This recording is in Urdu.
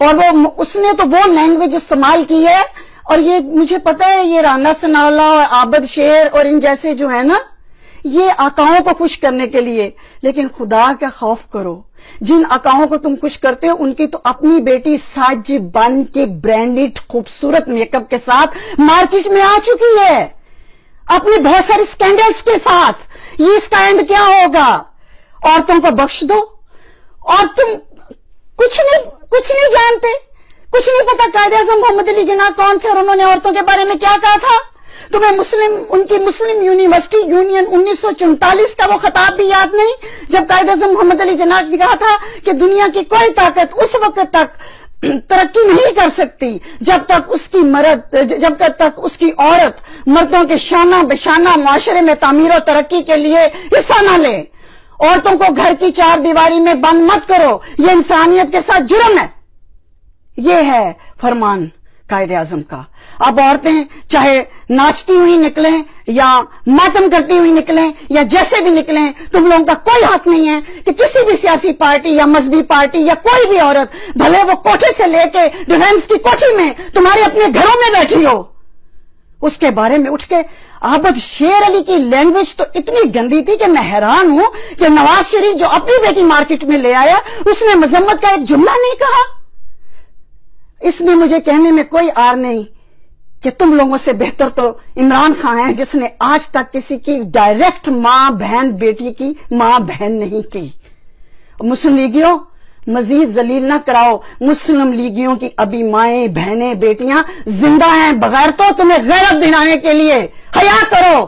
اور وہ اس نے تو وہ لینگویج استعمال کی ہے اور یہ مجھے پتا ہے، یہ رانا سناولا اور عابد شیر اور ان جیسے جو ہے نا، یہ آقاؤں کو خوش کرنے کے لیے۔ لیکن خدا کا خوف کرو۔ جن آقاؤں کو تم خوش کرتے ہو، ان کی تو اپنی بیٹی ساج بن کے برانڈیڈ خوبصورت میک اپ کے ساتھ مارکیٹ میں آ چکی ہے۔ اپنے بہت سارے سکینڈلز کے ساتھ۔ یہ اس کا اینڈ کیا ہوگا؟ عورتوں کو بخش دو۔ اور تم کچھ نہیں کچھ نہیں جانتے؟ کچھ نہیں پتا قائد اعظم محمد علی جناح کون تھے اور انہوں نے عورتوں کے بارے میں کیا کہا تھا؟ تمہیں مسلم، ان کی مسلم یونیورسٹی یونین انیس سو چونتالیس کا وہ خطاب بھی یاد نہیں؟ جب قائد اعظم محمد علی جناح نے کہا تھا کہ دنیا کی کوئی طاقت اس وقت تک ترقی نہیں کر سکتی جب تک اس کی مرد، جب تک اس کی عورت مردوں کے شانہ بشانہ معاشرے میں تعمیر و ترقی کے لیے حصہ نہ لے۔ عورتوں کو گھر کی چار دیواری میں بند مت کرو۔ یہ انسانیت کے ساتھ جرم ہے۔ یہ ہے فرمان قائد اعظم کا۔ اب عورتیں چاہے ناچتی ہوئی نکلیں یا ماتم کرتی ہوئی نکلیں یا جیسے بھی نکلیں، تم لوگوں کا کوئی حق نہیں ہے کہ کسی بھی سیاسی پارٹی یا مذہبی پارٹی یا کوئی بھی عورت بھلے وہ کوٹھے سے لے کے ڈیفینس کی کوٹھی میں تمہارے اپنے گھروں میں بیٹھی ہو۔ اس کے بارے میں اٹھ کے آبد شیر علی کی لینگویج تو اتنی گندی تھی کہ میں حیران ہوں کہ نواز شریف جو اپنی بیٹی مارکیٹ میں لے آیا، اس نے مذمت کا ایک جملہ نہیں کہا۔ اس میں مجھے کہنے میں کوئی آر نہیں کہ تم لوگوں سے بہتر تو عمران خان ہے جس نے آج تک کسی کی ڈائریکٹ ماں بہن بیٹی کی ماں بہن نہیں کی۔ مسلم لیگیوں، مزید ذلیل نہ کراؤ۔ مسلم لیگیوں کی ابھی مائیں، بہنیں، بیٹیاں زندہ ہیں، بغیر تو تمہیں غیرت دلانے کے لیے حیا کرو۔